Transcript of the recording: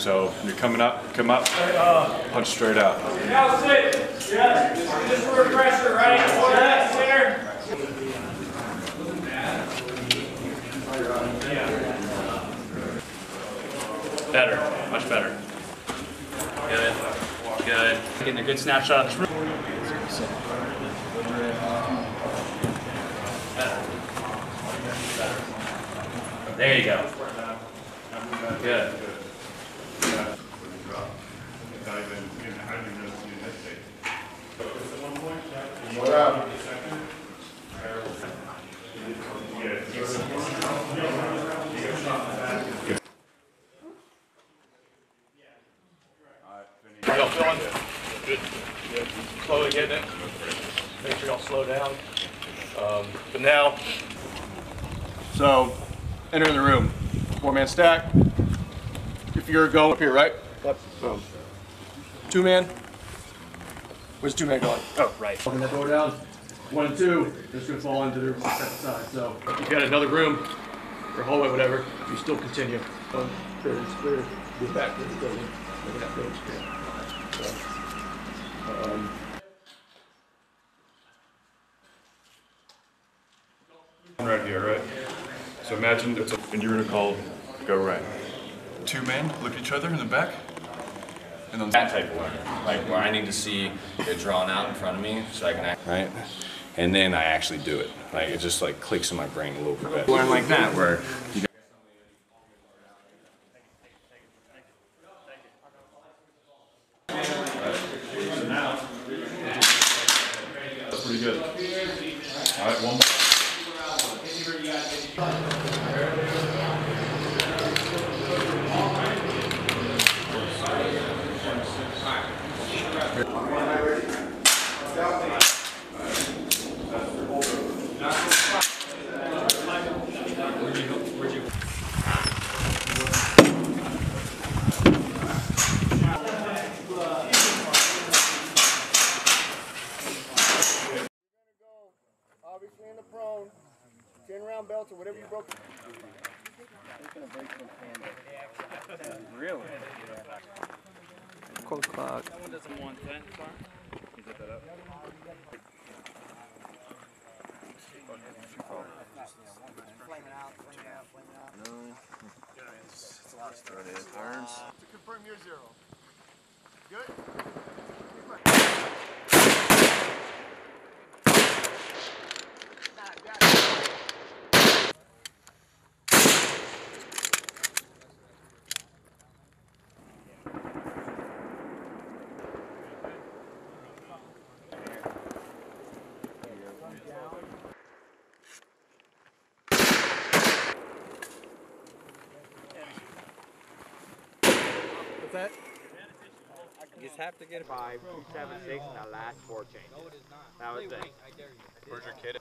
So when you're coming up, come up, punch straight out. Now sit. Yeah. Just for pressure, right? That center. Better, much better. Good, good. Getting a good snapshot of this room. There you go. Good. Y'all feeling? Good. Good. Slowly getting it. Make sure y'all slow down. Um, but now, So, enter the room. Four man stack. If you're going up here, right? Yep. Boom. Two man. Where's two man going? oh, right. Open that door down. One and two, just gonna fall into the separate side. So, you've got another room or hallway, whatever, you still continue. Um, clear, clear, get back to the building. Look at that building. So, um, Right here, right? So imagine it's a, and you're gonna call, go right. Two men look at each other in the back, and then that type of learner, like where I need to see it drawn out in front of me so I can act right, and then I actually do it. Like it just like clicks in my brain a little bit. Learn like that where you pretty good. All right, one more. Obviously in the prone, 10 round belts or whatever you broke. Really? Close clock. Someone doesn't want that, Confirm your zero. Good? What's that? You just have to get five, two, seven, six, and that last four change. That was it. Where's your kid?